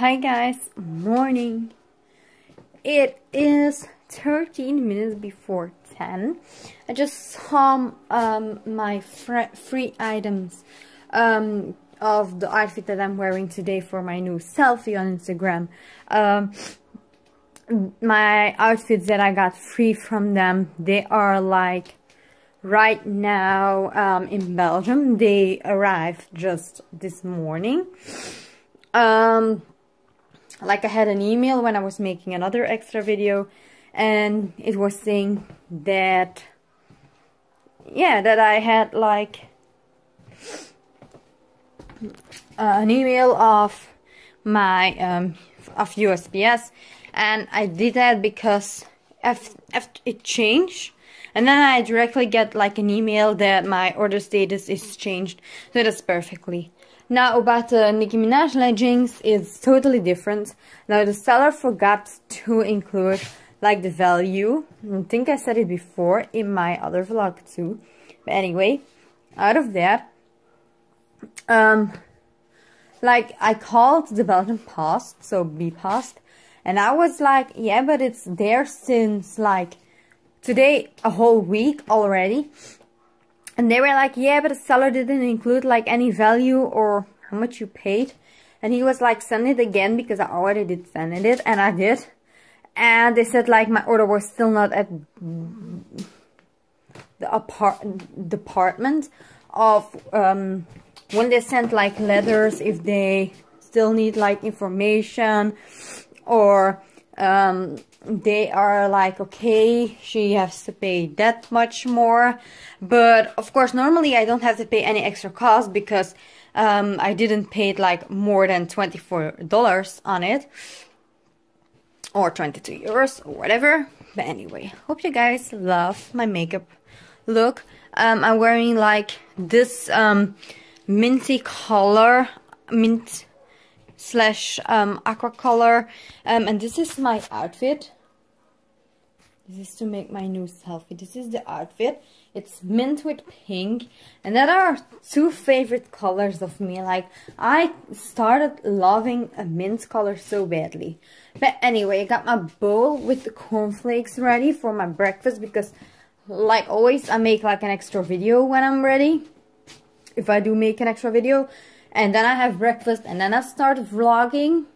Hi guys, morning. It is 13 minutes before 10. I just saw um, my free items um, of the outfit that I'm wearing today for my new selfie on Instagram. Um, my outfits that I got free from them, they are like right now um, in Belgium. They arrived just this morning. Um, like I had an email when I was making another extra video and it was saying that yeah that I had like uh, an email of my um, of USPS and I did that because if it changed and then I directly get like an email that my order status is changed. So that's perfectly now about the Nicki Minaj leggings is totally different. Now the seller forgot to include like the value. I think I said it before in my other vlog too. But anyway, out of that, um, like I called the Belgian Post, so Bpost, and I was like, yeah, but it's there since like today a whole week already. And they were like, yeah, but the seller didn't include like any value or how much you paid. And he was like, send it again because I already did send it. And I did. And they said like my order was still not at the apart department of um, when they sent like letters if they still need like information or um, they are like, okay, she has to pay that much more. But of course, normally I don't have to pay any extra cost because um, I didn't pay like more than $24 on it. Or 22 euros or whatever. But anyway, hope you guys love my makeup look. Um, I'm wearing like this um, minty color, mint slash um, aqua color. Um, and this is my outfit. This is to make my new selfie. This is the outfit. It's mint with pink. And that are two favorite colors of me. Like I started loving a mint color so badly. But anyway I got my bowl with the cornflakes ready for my breakfast because like always I make like an extra video when I'm ready. If I do make an extra video and then I have breakfast and then I start vlogging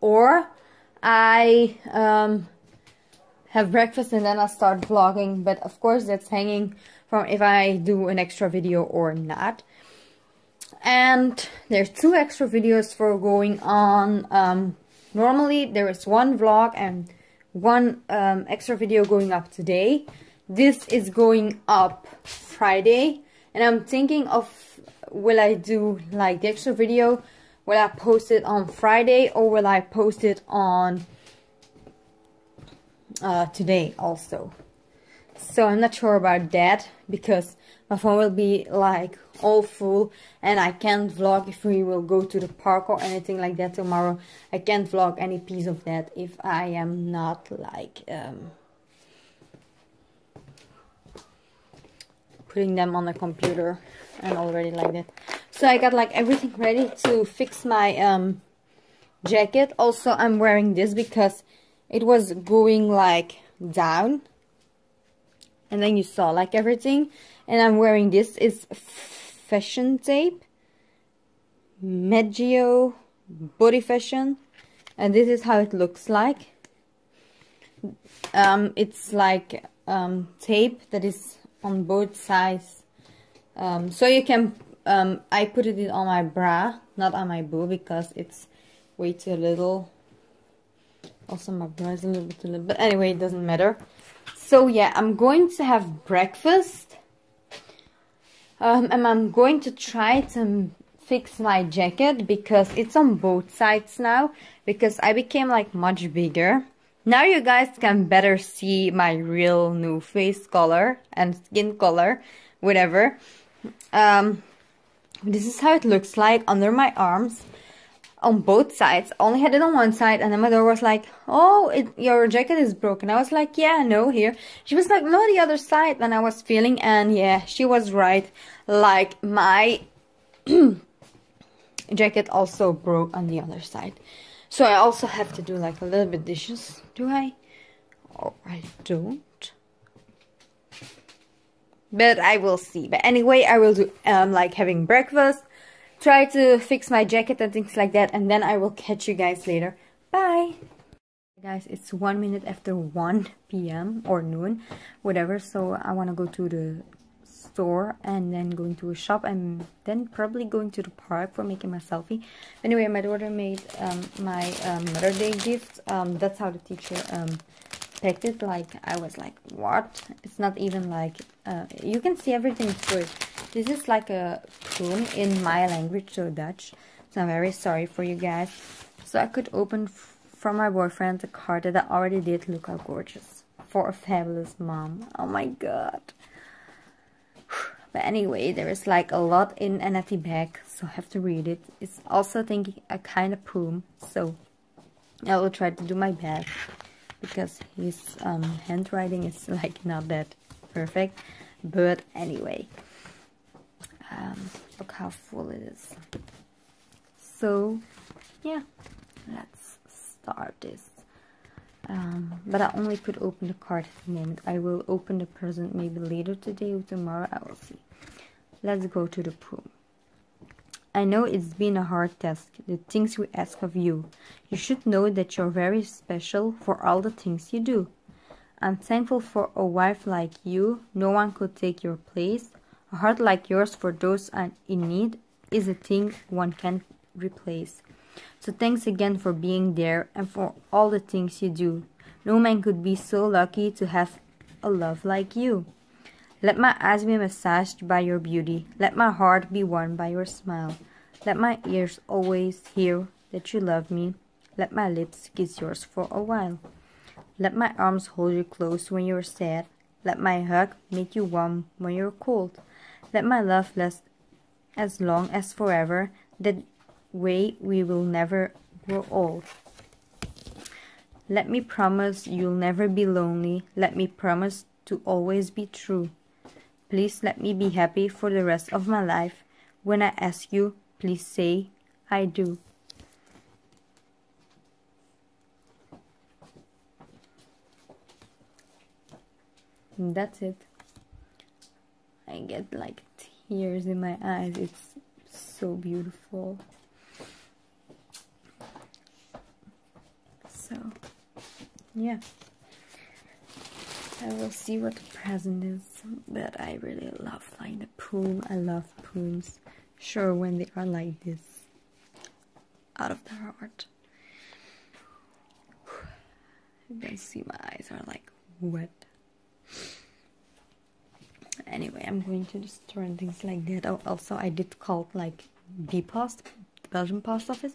or I um, have breakfast and then I start vlogging. But of course that's hanging from if I do an extra video or not. And there's two extra videos for going on. Um, normally there is one vlog and one um, extra video going up today. This is going up Friday and I'm thinking of will I do like the extra video? Will I post it on Friday or will I post it on uh, today also? So I'm not sure about that because my phone will be like all full and I can't vlog if we will go to the park or anything like that tomorrow. I can't vlog any piece of that if I am not like um, putting them on the computer and already like that. So I got like everything ready to fix my um, jacket. Also, I'm wearing this because it was going like down. And then you saw like everything. And I'm wearing this. It's fashion tape. Magic body fashion. And this is how it looks like. Um, it's like um, tape that is on both sides. Um, so you can, um, I put it on my bra, not on my boob because it's way too little. Also my bra is a little bit too little, but anyway, it doesn't matter. So yeah, I'm going to have breakfast. Um, and I'm going to try to fix my jacket because it's on both sides now because I became like much bigger now you guys can better see my real new face color and skin color, whatever. Um, this is how it looks like under my arms on both sides. Only had it on one side and then my daughter was like, oh, it, your jacket is broken. I was like, yeah, no, here. She was like, no, the other side. And I was feeling and yeah, she was right. Like my jacket also broke on the other side. So I also have to do like a little bit dishes, do I? Or I don't. But I will see. But anyway, I will do um like having breakfast, try to fix my jacket and things like that, and then I will catch you guys later. Bye! Guys, it's one minute after 1 p.m. or noon, whatever, so I want to go to the store and then going to a shop and then probably going to the park for making my selfie. Anyway, my daughter made um, my um, Mother Day gift. Um, that's how the teacher Like, I was like, what? It's not even like, uh, you can see everything through. This is like a poem in my language, so Dutch. So I'm very sorry for you guys. So I could open from my boyfriend the card that I already did. Look how gorgeous. For a fabulous mom. Oh my god. But anyway, there is like a lot in empty bag, so I have to read it. It's also thinking a kind of poem, so I will try to do my best because his um, handwriting is like not that perfect. But anyway, um, look how full it is. So yeah, let's start this. Um, but I only could open the card at the moment. I will open the present maybe later today or tomorrow. I will see. Let's go to the poem. I know it's been a hard task, the things we ask of you. You should know that you're very special for all the things you do. I'm thankful for a wife like you. No one could take your place. A heart like yours for those in need is a thing one can't replace. So thanks again for being there and for all the things you do. No man could be so lucky to have a love like you. Let my eyes be massaged by your beauty. Let my heart be won by your smile. Let my ears always hear that you love me. Let my lips kiss yours for a while. Let my arms hold you close when you're sad. Let my hug make you warm when you're cold. Let my love last as long as forever. That way we will never grow old. Let me promise you'll never be lonely. Let me promise to always be true. Please let me be happy for the rest of my life. When I ask you, please say, I do. And that's it. I get like tears in my eyes. It's so beautiful. So, yeah. I will see what the present is, but I really love like the poem. I love poems. Sure, when they are like this, out of the heart. You can see my eyes are like wet. Anyway, I'm going to the store things like that. Oh, also, I did call like Bpost, Belgian post office,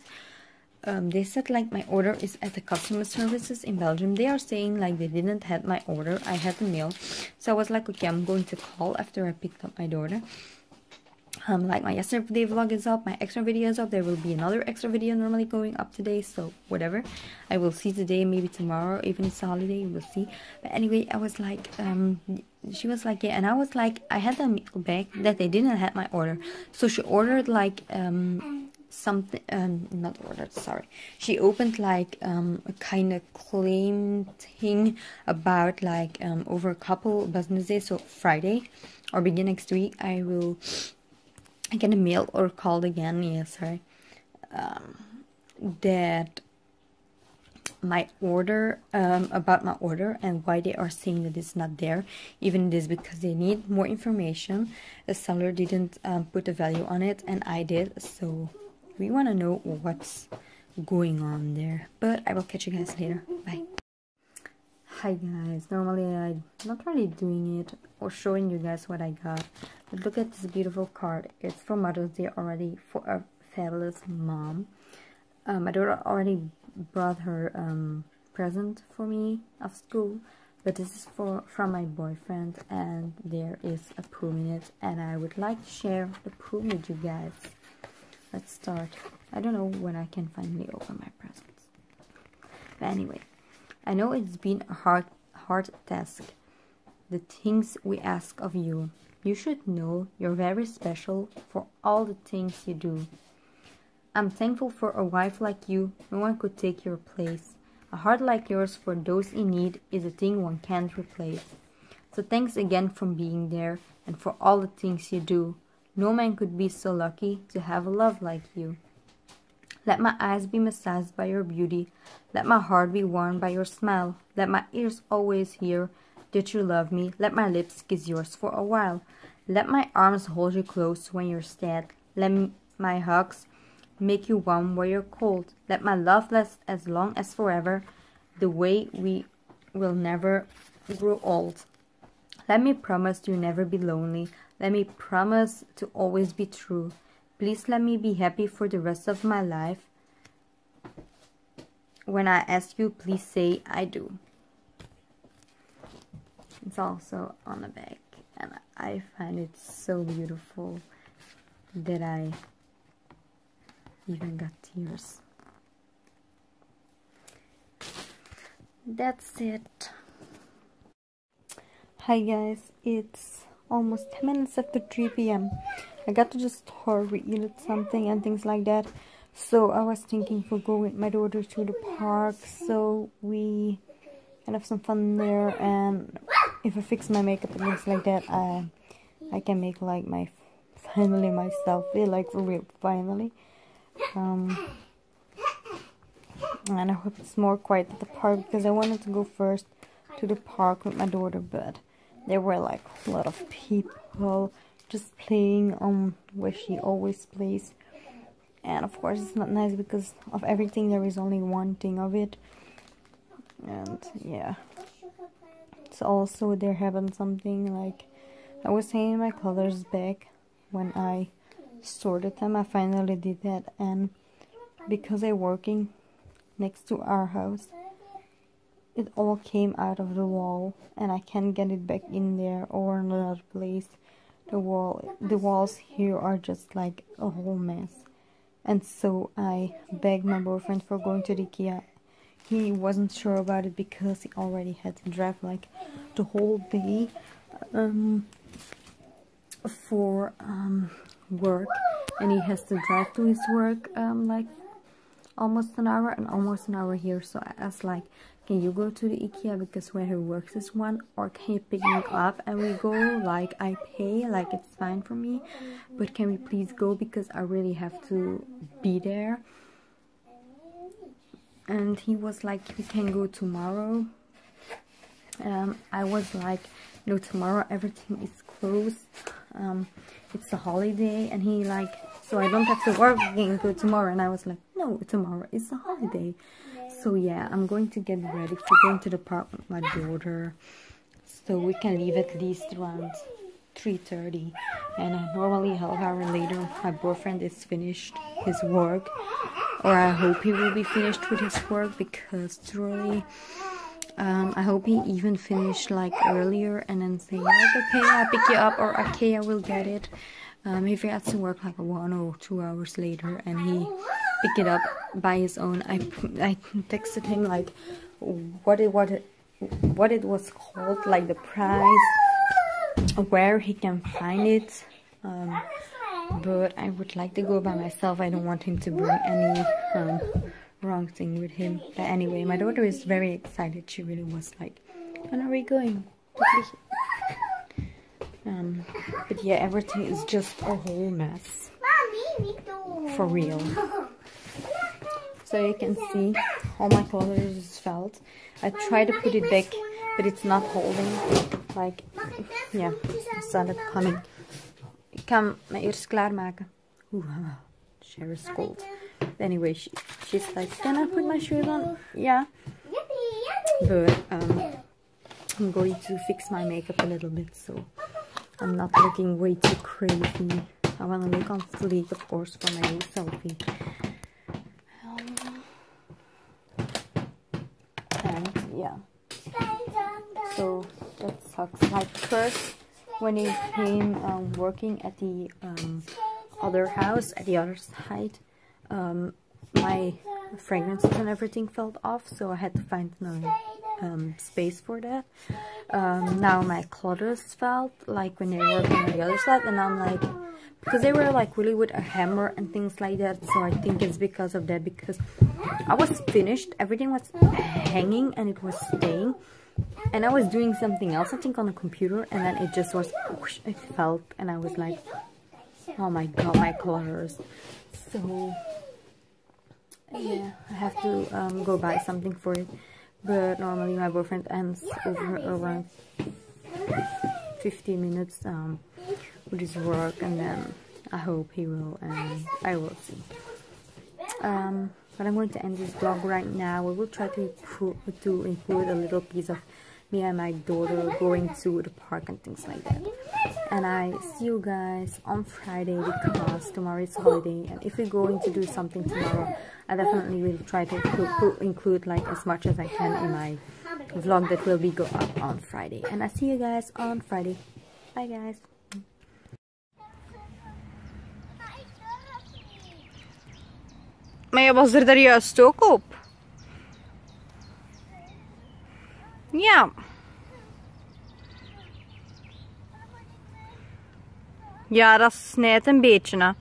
um, they said like my order is at the customer services in Belgium. They are saying like they didn't have my order. I had the mail. So I was like, okay, I'm going to call after I picked up my daughter. Um, like my yesterday vlog is up, my extra video is up. There will be another extra video normally going up today, so whatever. I will see today, maybe tomorrow, even it's a holiday, we'll see. But anyway, I was like, um, she was like, yeah, and I was like, I had a mail back that they didn't have my order. So she ordered like, um, something um not ordered sorry. She opened like um a kind of claim thing about like um over a couple business days so friday or begin next week i will get a mail or called again yeah sorry um that my order um, about my order and why they are saying that it's not there. Even this because they need more information. The seller didn't um, put a value on it and i did so we want to know what's going on there. But I will catch you guys later. Bye. Hi guys, normally I'm not really doing it or showing you guys what I got. But look at this beautiful card. It's for Mother's Day already for a fabulous mom. Um, my daughter already brought her um, present for me of school. But this is for from my boyfriend and there is a poem in it. And I would like to share the poem with you guys. Let's start. I don't know when I can finally open my presents. But anyway, I know it's been a hard, hard task. The things we ask of you. You should know you're very special for all the things you do. I'm thankful for a wife like you. No one could take your place. A heart like yours for those in need is a thing one can't replace. So thanks again for being there and for all the things you do. No man could be so lucky to have a love like you. Let my eyes be massaged by your beauty. Let my heart be warmed by your smile. Let my ears always hear that you love me. Let my lips kiss yours for a while. Let my arms hold you close when you're sad. Let my hugs make you warm where you're cold. Let my love last as long as forever, the way we will never grow old. Let me promise to never be lonely. Let me promise to always be true. Please let me be happy for the rest of my life. When I ask you, please say I do. It's also on the back and I find it so beautiful that I even got tears. That's it. Hi guys, it's almost 10 minutes after 3 p.m. I got to just start read something and things like that. So I was thinking for go with my daughter to the park so we can have some fun there and if I fix my makeup and things like that I I can make like my finally myself feel like for real finally. Um, and I hope it's more quiet at the park because I wanted to go first to the park with my daughter, but there were like a lot of people just playing on where she always plays. And of course, it's not nice because of everything, there is only one thing of it. And yeah, so also there happened something like I was hanging my colors back when I sorted them. I finally did that, and because I'm working next to our house, it all came out of the wall, and I can't get it back in there or another place. The wall, the walls here are just like a whole mess, and so I begged my boyfriend for going to the IKEA. He wasn't sure about it because he already had to drive like the whole day um, for um, work and he has to drive to his work um, like almost an hour and almost an hour here so I asked like can you go to the Ikea because where he works is one? Or can you pick me up and we go? Like I pay like it's fine for me. But can we please go because I really have to be there? And he was like we can go tomorrow. Um, I was like no tomorrow everything is closed. Um, it's a holiday. And he like so I don't have to work. Again go tomorrow and I was like no tomorrow is a holiday so yeah I'm going to get ready for going to the park with my daughter. So we can leave at least around 3.30 and uh, normally half hour later my boyfriend is finished his work. Or I hope he will be finished with his work because truly um, I hope he even finished like earlier and then say like okay I'll pick you up or okay I will get it. Um, if he has to work like one or two hours later and he pick it up by his own I, I texted him like what it what it what it was called like the price where he can find it um, but I would like to go by myself I don't want him to bring any um, wrong thing with him. But anyway, my daughter is very excited. She really was like, when are we going? Um, but yeah, everything is just a whole mess. For real. So you can see all my colors is felt. I tried to put it back, but it's not holding. Like, yeah, the sun coming. Ik kan mijn eerst klaarmaken. Oeh, Cher is cold anyway, she, she's like, can I put my shoes on? Yeah. But um, I'm going to fix my makeup a little bit so I'm not looking way too crazy. I want to look on fleek, of course, for my new selfie. Um, and yeah. So that sucks. Like first, when he came um, working at the um, other house, at the other side, um, my fragrances and everything fell off so I had to find another um, space for that um, now my clothes felt like when they're working on the other side and I'm like because they were like really with a hammer and things like that so I think it's because of that because I was finished everything was hanging and it was staying and I was doing something else I think on the computer and then it just was whoosh, it felt and I was like oh my god my colors. So yeah I have to um, go buy something for it but normally my boyfriend ends over around 15 minutes um, with his work and then I hope he will and I will see. Um, but I'm going to end this vlog right now. We will try to, to include a little piece of me and my daughter going to the park and things like that. And I see you guys on Friday because tomorrow is holiday and if we're going to do something tomorrow I definitely will try to include like as much as I can in my vlog that will be go up on Friday. And I see you guys on Friday. Bye guys Maar je was er daar juist ook op. Ja. Ja, dat snijdt een beetje. Hè.